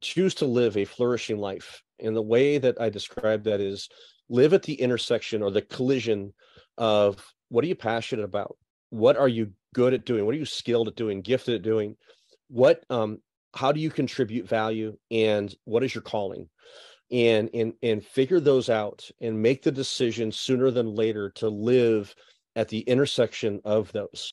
choose to live a flourishing life. And the way that I describe that is live at the intersection or the collision of what are you passionate about? What are you good at doing? What are you skilled at doing, gifted at doing? What um how do you contribute value and what is your calling? And and and figure those out and make the decision sooner than later to live at the intersection of those